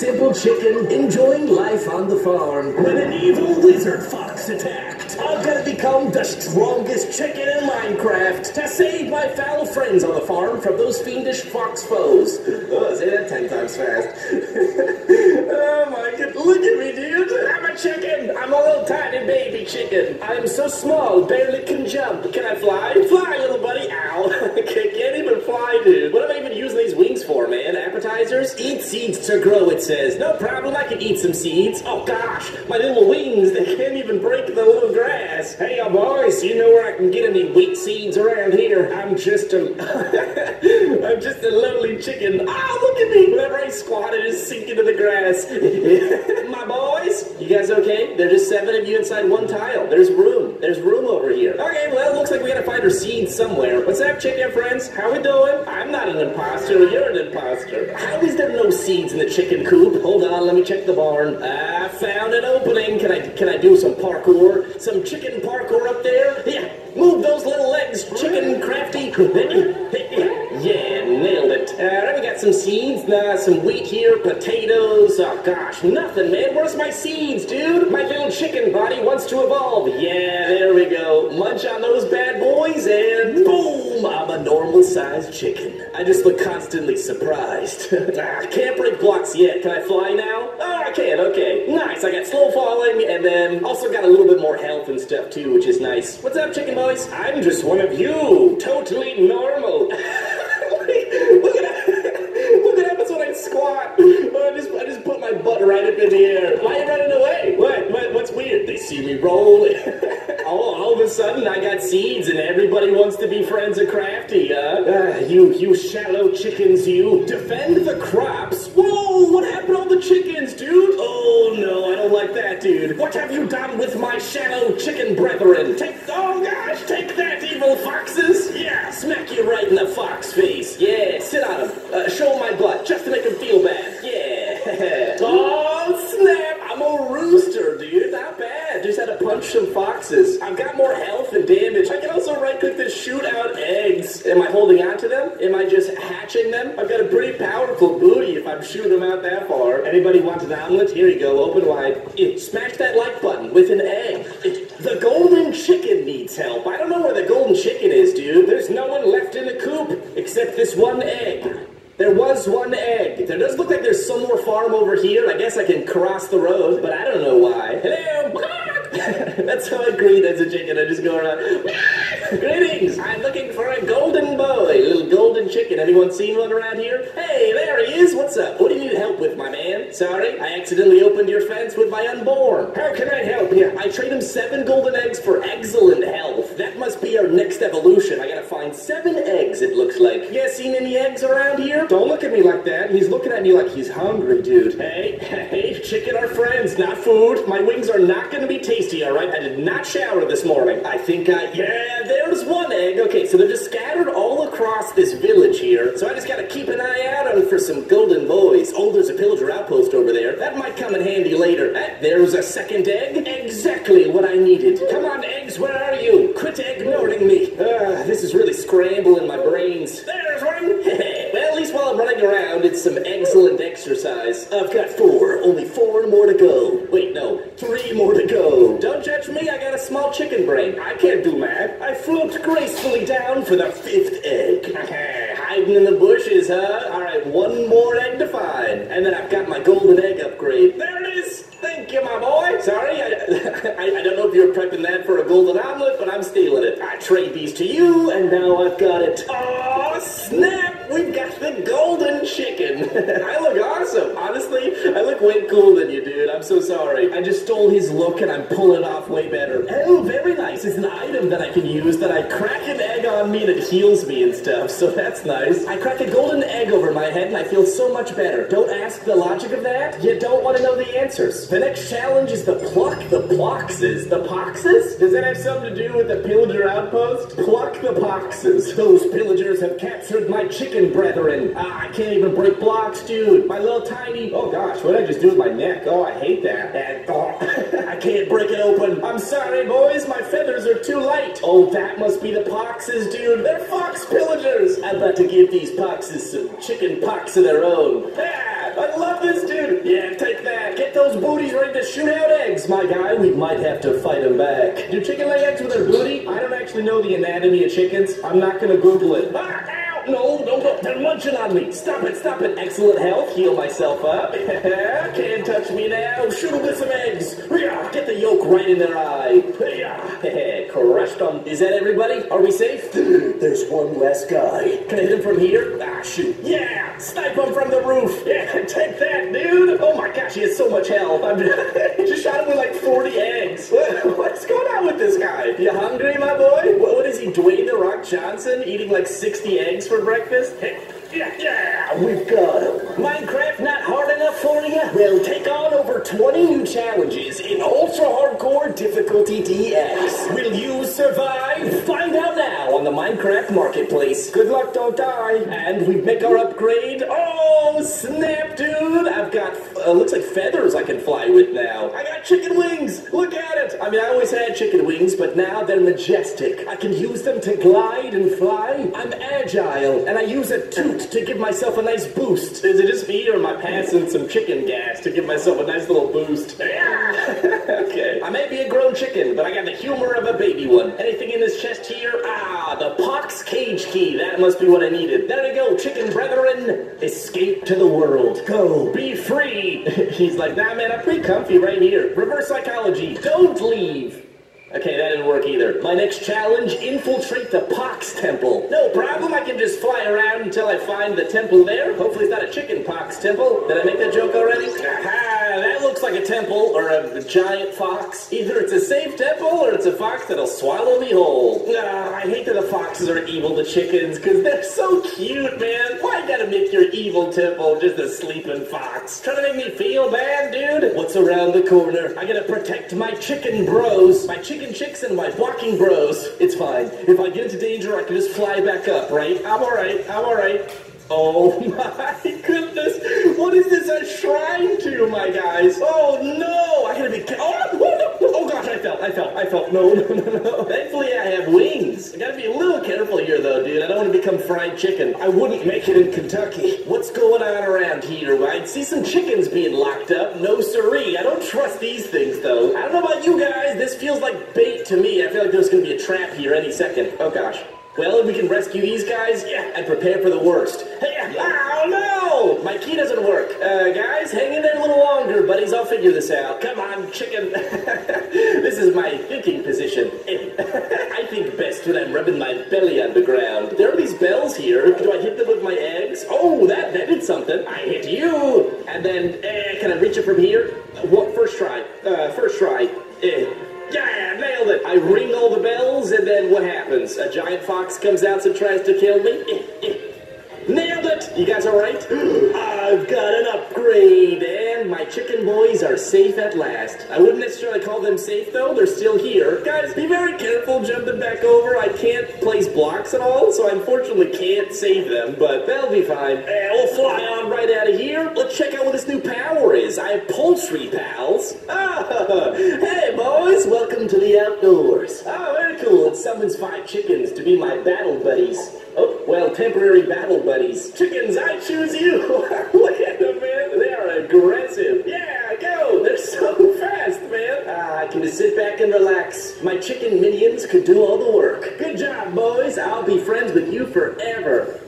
simple chicken enjoying life on the farm when an evil lizard fox attacked. I'm gonna become the strongest chicken in Minecraft to save my fowl friends on the farm from those fiendish fox foes. Oh, say that ten times fast. oh my god, look at me, dude. I'm a chicken. I'm a little tiny baby chicken. I'm so small, barely can jump. Can I fly? Fly, little buddy. Ow. I Can't even fly, dude. What am I even using these wings for, man? Appetizers? Eat seeds to grow, it says. No problem, I can eat some seeds. Oh gosh, my little wings, they can't even break the little grass. Hey, y'all boys, you know where I can get any wheat seeds around here? I'm just a... I'm just a lonely chicken. Ah, look at me. Whenever I squat, I just sink into the grass. my boys, you guys okay? There's just seven of you inside one tile. There's room. There's room over here. Okay, well, it looks like we gotta find our seeds somewhere. What's up, chicken friends? How we doing? I'm not an imposter. You're an imposter. How is there no seeds in the chicken coop? Hold on, let me check the barn. I found an opening. Can I can I do some parkour? Some chicken parkour up there? Yeah. Move those little legs, chicken Craftee. yeah, nailed it. Alright, we got some seeds, uh, some wheat here, potatoes. Oh gosh, nothing, man. Where's my seeds, dude? My little chicken body wants to evolve. Yeah, there we go. Munch on those bad boys, and boom, I'm a normal sized chicken. I just look constantly surprised. ah, can't break blocks yet. Can I fly now? Oh, I can. Okay, nice. I got slow falling, and then also got a little bit more health and stuff too, which is nice. What's up, chicken boys? I'm just one of you. Totally normal. look at that. Look what happens when I squat. Oh, I just I right up in the air. Why are you running away? What? what what's weird? They see me roll. all, all of a sudden, I got seeds, and everybody wants to be friends of Craftee. Uh, uh you you shallow chickens, you defend the crops. Whoa! What happened to all the chickens, dude? Oh no, I don't like that, dude. What have you done with my shallow chicken brethren? Take foxes. I've got more health and damage. I can also right click to shoot out eggs. Am I holding on to them? Am I just hatching them? I've got a pretty powerful booty if I'm shooting them out that far. Anybody want an omelet? Here you go. Open wide. It, smash that like button with an egg. The golden chicken needs help. I don't know where the golden chicken is, dude. There's no one left in the coop except this one egg. There was one egg. There does look like there's some more farm over here. I guess I can cross the road, but I don't know why. Hello! That's how I greet as a chicken. I just go around. Greetings! I'm looking for a golden boy, little golden chicken. Anyone seen one around here? Hey, there he is. What's up? What do you need help with, my man? Sorry, I accidentally opened your fence with my unborn. How can I help you? I trade him seven golden eggs for excellent health. That must be our next evolution. I gotta find seven eggs, it looks like. You seen any eggs around here? Don't look at me like that. He's looking at me like he's hungry, dude. Hey, hey, chicken are friends, not food. My wings are not gonna be tasty, alright? I did not shower this morning. I think I, yeah, there's one egg. Okay, so they're just scattered all across this village here. So I just gotta keep an eye out on for some golden boys. Oh, there's a pillager outpost over there. That might come in handy later. Eh, there's a second egg. Exactly what I needed. Come on, eggs, where are you? Quit ignoring me. Ah, this is really scrambling my brains. There's one. while I'm running around, it's some excellent exercise. I've got four. Only four more to go. Wait, no. Three more to go. Don't judge me, I got a small chicken brain. I can't do math. I float gracefully down for the fifth egg. Hiding in the bushes, huh? Alright, one more egg to find. And then I've got my golden egg upgrade. There it is! Thank you, my boy. Sorry, I, I, I, don't know if you're prepping that for a golden omelet, but I'm stealing it. I trade these to you, and now I've got it. Oh, snap! We've the golden chicken. I look awesome. Honestly, I look way cooler than you, dude. I'm so sorry. I just stole his look, and I'm pulling off way better. Oh, very nice. It's an item that I can use that I crack an egg on me that heals me and stuff, so that's nice. I crack a golden egg over my head, and I feel so much better. Don't ask the logic of that. You don't want to know the answers. The next challenge is the pluck the poxes. The poxes? Does that have something to do with the pillager outpost? Pluck the poxes. Those pillagers have captured my chicken Ah, I can't even break blocks, dude. My little tiny... Oh gosh, what did I just do with my neck? Oh, I hate that. And, oh, I can't break it open. I'm sorry, boys. My feathers are too light. Oh, that must be the poxes, dude. They're fox pillagers. I'm about to give these poxes some chicken pox of their own. Ah! I love this dude. Yeah, take that. Get those booties ready to shoot out eggs, my guy. We might have to fight them back. Do chicken lay eggs with their booty? I don't actually know the anatomy of chickens. I'm not gonna Google it. Ah! No, no, no, they're munching on me. Stop it, stop it. Excellent health. Heal myself up. Can't touch me now. Shoot them with some eggs. Get the yolk right in their eye. Yeah. Hey, crushed them. Is that everybody? Are we safe? There's one less guy. Can I hit him from here? Ah, shoot. Yeah! Snipe him from the roof. Yeah, take that, dude. Oh my gosh, he has so much health. I'm just shot him with like 40 eggs. What's going on with this guy? You hungry, my boy? What is he, Dwayne The Rock Johnson, eating like 60 eggs for breakfast? Yeah, yeah, we've got him. Minecraft not hard you? Well, take on over 20 new challenges in Ultra Hardcore Difficulty DX. Will you survive? Find out on the Minecraft Marketplace. Good luck, don't die. And we make our upgrade. Oh, snap, dude. I've got, uh, looks like feathers I can fly with now. I got chicken wings. Look at it. I mean, I always had chicken wings, but now they're majestic. I can use them to glide and fly. I'm agile, and I use a toot to give myself a nice boost. Is it just me, or am I passing some chicken gas to give myself a nice little boost? okay. I may be a grown chicken, but I got the humor of a baby one. Anything in this chest here? Ah, the Pox cage key. That must be what I needed. There we go, chicken brethren. Escape to the world. Go. Be free. He's like, nah, man, I'm pretty comfy right here. Reverse psychology. Don't leave. Okay, that didn't work either. My next challenge, infiltrate the Pox Temple. No problem, I can just fly around until I find the temple there. Hopefully it's not a chicken pox temple. Did I make that joke already? that looks like a temple or a, a giant fox. Either it's a safe temple or it's a fox that'll swallow me whole. Ah, I hate that the foxes are evil to chickens because they're so cute, man. Why gotta make your evil temple just a sleeping fox? Trying to make me feel bad, dude? What's around the corner? I gotta protect my chicken bros. My chicken chicken chicks and my walking bros. It's fine. If I get into danger, I can just fly back up, right? I'm alright. I'm alright. Oh my goodness! What is this a shrine to, my guys? Oh no! I gotta be. Oh, oh, oh gosh! I fell! I fell! I fell! No, no, no, no! Thankfully, I have wings. I gotta be a little careful here, though, dude. I don't want to become fried chicken. I wouldn't make it in Kentucky. What's going on around here? I'd see some chickens being locked up. No siree. I don't trust these things, though. I don't know about you guys. This feels like bait to me. I feel like there's gonna be a trap here any second. Oh gosh. Well, we can rescue these guys, yeah, and prepare for the worst. Hey, oh no! My key doesn't work. Uh, guys, hang in there a little longer, buddies. I'll figure this out. Come on, chicken. this is my thinking position. I think best when I'm rubbing my belly on the ground. There are these bells here. Do I hit them with my eggs? Oh, that, that did something. I hit you. And then, uh, can I reach it from here? What? First try. Uh, first try. Giant fox comes out and tries to kill me? You guys alright? I've got an upgrade, and my chicken boys are safe at last. I wouldn't necessarily call them safe, though. They're still here. Guys, be very careful jumping back over. I can't place blocks at all, so I unfortunately can't save them, but they'll be fine. And we'll fly on right out of here. Let's check out what this new power is. I have poultry pals. Ah, hey, boys. Welcome to the outdoors. Oh, very cool. It summons five chickens to be my battle buddies. Oh, well, temporary battle buddies. Chickens, I choose you! Look at them, man! They are aggressive! Yeah, go! They're so fast, man! Ah, I can just sit back and relax. My chicken minions could do all the work. Good job, boys! I'll be friends with you forever.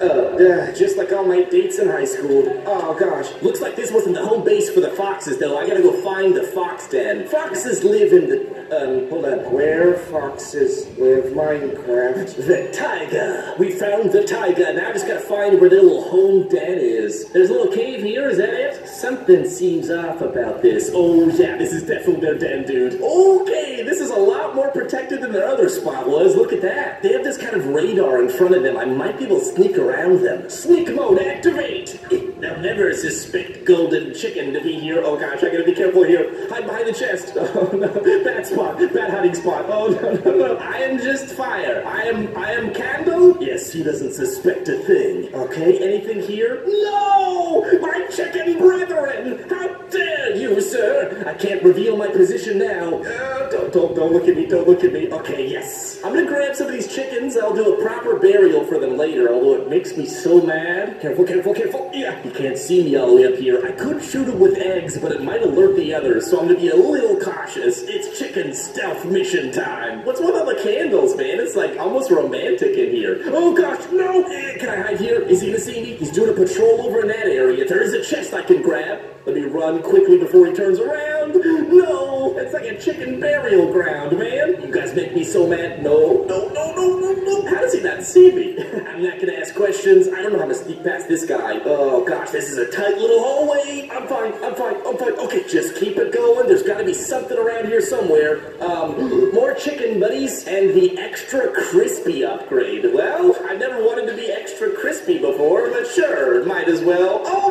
Oh, uh, just like all my dates in high school. Oh gosh, looks like this wasn't the home base for the foxes though. I gotta go find the fox den. Foxes live in the, um, hold on. Where foxes live Minecraft? The tiger. We found the tiger. Now I just gotta find where their little home den is. There's a little cave here, is that it? Something seems off about this. Oh yeah, this is definitely their den, dude. Okay, this is a lot more protected than their other spot was. Look at that. They have this kind of radar in front of them. I might be able to sneak around around them. Sneak mode activate! They'll never suspect Golden Chicken to be here. Oh gosh, I gotta be careful here. Hide behind the chest. Oh no, bad spot, bad hiding spot. Oh no, no, no. I am just fire. I am, I am candle. Yes, he doesn't suspect a thing. Okay, anything here? No! My chicken brethren! How dare you sir. I can't reveal my position now. Uh, don't, don't, don't look at me. Don't look at me. Okay, yes. I'm gonna grab some of these chickens. I'll do a proper burial for them later, although it makes me so mad. Careful, careful, careful. Yeah, you can't see me all the way up here. I could shoot them with eggs, but it might alert the others, so I'm gonna be a little cautious. It's chicken stealth mission time. What's with all the candles, man? It's like almost romantic in here. Oh gosh, no! Eh, Can I hide here? Is he gonna see me? He's doing a patrol over in that area. There is a chest I can grab. Let me run quickly before he turns around. No! It's like a chicken burial ground, man. You guys make me so mad. No, no, no, no, no, no. How does he not see me? I'm not gonna ask questions. I don't know how to sneak past this guy. Oh gosh, this is a tight little hallway. I'm fine, I'm fine, I'm fine. Okay, just keep it going. There's gotta be something around here somewhere. Um, more chicken buddies and the extra crispy upgrade. Well, I've never wanted to be extra crispy before, but sure, might as well. Oh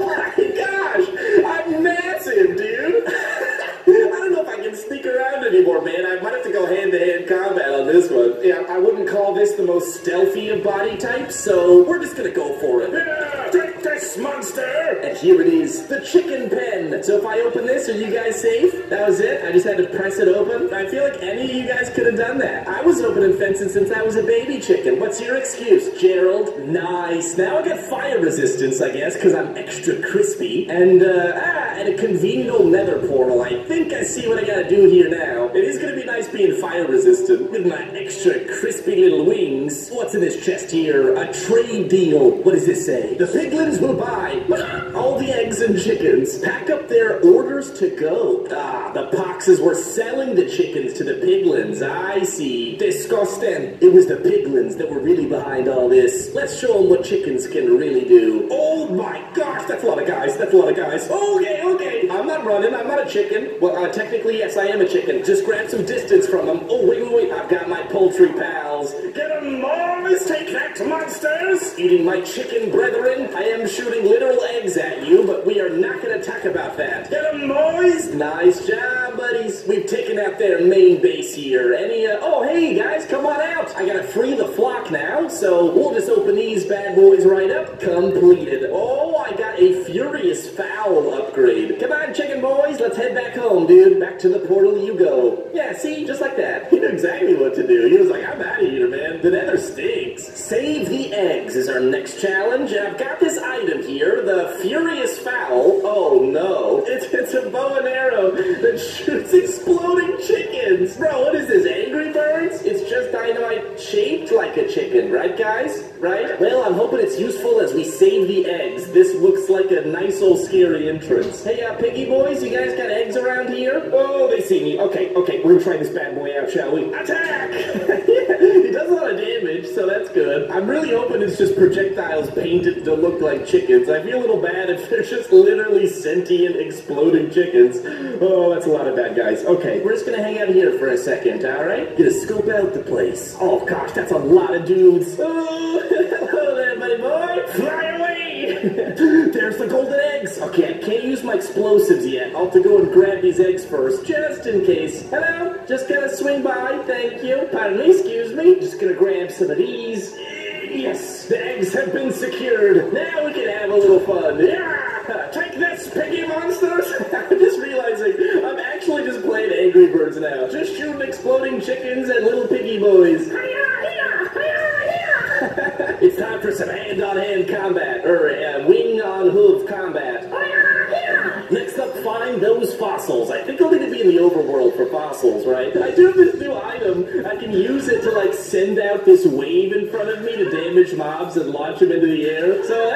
stealthy of body types, so we're just gonna go for it. Yeah, take this, monster! And here it is, the chicken pen. So if I open this, are you guys safe? That was it? I just had to press it open? I feel like any of you guys could have done that. I was opening fences since I was a baby chicken. What's your excuse, Gerald? Nice. Now I got fire resistance, I guess, because I'm extra crispy. And, uh, ah, and a convenient old nether portal. I think I see what I gotta do here now. It is gonna be nice being fire resistant with my extra crispy little wings. What's in this chest here? A trade deal. What does this say? The piglins will buy all the eggs and chickens. Pack up their orders to go. Ah, the poxes were selling the chickens to the piglins. I see. Disgusting. It was the piglins that were really behind all this. Let's show them what chickens can really do. Oh my gosh, that's a lot of guys. That's a lot of guys. Okay, okay. I'm not running. I'm not a chicken. Well, uh, technically, yes, I am a chicken. Just grab some distance from them. Oh, wait, wait, wait. I've got my poultry pals. Get them, Take that, to monsters. Eating my chicken brethren. I am shooting literal eggs at you, but we are not going to talk about that. Get them, boys. Nice job, buddies. We've taken out their main base here. Any, uh, oh, hey, guys, come on out. I got to free the flock now, so we'll just open these bad boys right up. Completed. Oh, I got a furious fowl upgrade. Come on, chicken boys. Let's head back home, dude. Back to the portal you go. Yeah, see, just like that. He knew exactly what to do. He was like, I'm out of here, man. The nether stinks. Save the eggs is our next challenge. And I've got this item here, the Furious fowl. Oh no. It's, it's a bow and arrow that shoots exploding chickens. Bro, what is this, Angry Birds? It's just dynamite shaped like a chicken, right guys? Right? Well, I'm hoping it's useful as we save the eggs. This looks like a nice old scary entrance. Hey, uh, piggy boys, you guys got eggs around here? Oh, they see me. Okay, okay, we're gonna try this bad boy out, shall we? Attack! he does a lot of damage, so that's good. I'm really hoping it's just projectiles painted to look like chickens. I feel a little bad if they're just literally sentient exploding chickens. Oh, that's a lot of bad guys. Okay, we're just gonna hang out here for a second, alright? Gonna scope out the place. Oh gosh, that's a lot of dudes. Oh, hello there, buddy boy. Fly away! The golden eggs. Okay, I can't use my explosives yet. I'll have to go and grab these eggs first, just in case. Hello? Just gonna swing by, thank you. Pardon me, excuse me. Just gonna grab some of these. Yes, the eggs have been secured. Now we can have a little fun. Yeah! Take this, piggy monsters! I'm just realizing I'm actually just playing Angry Birds now. Just shooting exploding chickens and little piggy boys. It's time for some hand-on-hand combat, or uh, wing-on-hoof combat. Next up, find those fossils. I think I'll need to be in the overworld for fossils, right? I do have this new item. I can use it to, like, send out this wave in front of me to damage mobs and launch them into the air. So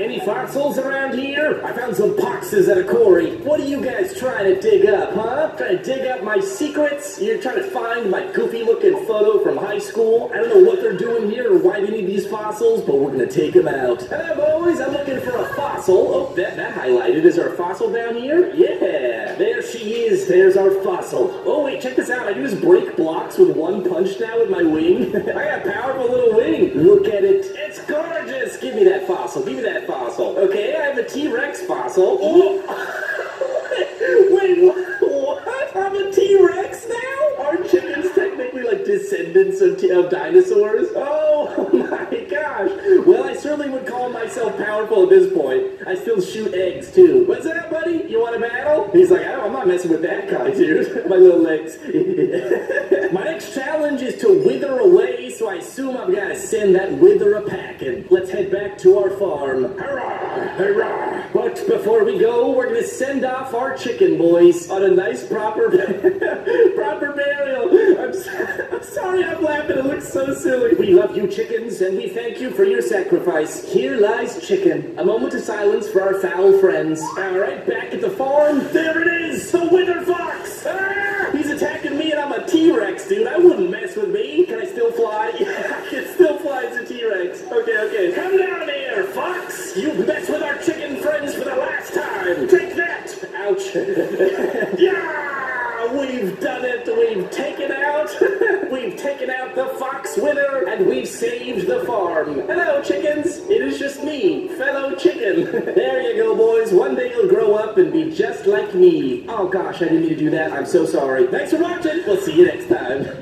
Any fossils around here? I found some boxes at a quarry. What are you guys trying to dig up, huh? Trying to dig up my secrets? You're trying to find my goofy-looking photo from high school? I don't know what they're doing here or why they need these fossils, but we're gonna take them out. Hello, boys. I'm looking for a fossil. Oh, that, that highlighted. Is our fossil down here? Yeah, there she is. There's our fossil. Oh, wait, check this out. I can just break blocks with one punch now with my wing. I got a powerful little wing. Look at it. It's gorgeous. Give me that fossil. Give me that fossil. Okay, I have a T-Rex fossil. Oh. wait, what? I'm a T-Rex now? Aren't chickens technically like descendants of, t- of dinosaurs? Oh my gosh. well, I certainly would call myself powerful at this point. I still shoot eggs, too. What's that, buddy? You want a battle? He's like, oh, I'm not messing with that guy, dude. My little legs. My next challenge is to wither away, so I assume I've got to send that wither a packing. Let's head back to our farm. Hurrah! Hurrah! But before we go, we're going to send off our chicken boys on a nice proper proper burial. I'm, so, I'm sorry I'm laughing. It looks so silly. We love you, chickens, and we thank you for your sacrifice. Here lies chicken. A moment of silence for our fowl friends. All right, back at the farm. There it is, the wither fox. Ah! T-Rex, dude. I wouldn't mess with me. Can I still fly? Yeah, I can still fly as a T-Rex. Okay, okay. Come down here, fox. You mess with our chicken friends for the last time. Take that. Ouch. yeah. We've done it. We've taken out. we've taken out the fox wither, and we've saved the farm. Hello, chickens. It is just me, fellow chicken. there you go, boys. One day you'll grow up and be just like me. Oh gosh, I didn't mean to do that. I'm so sorry. Thanks for watching. We'll see you next time.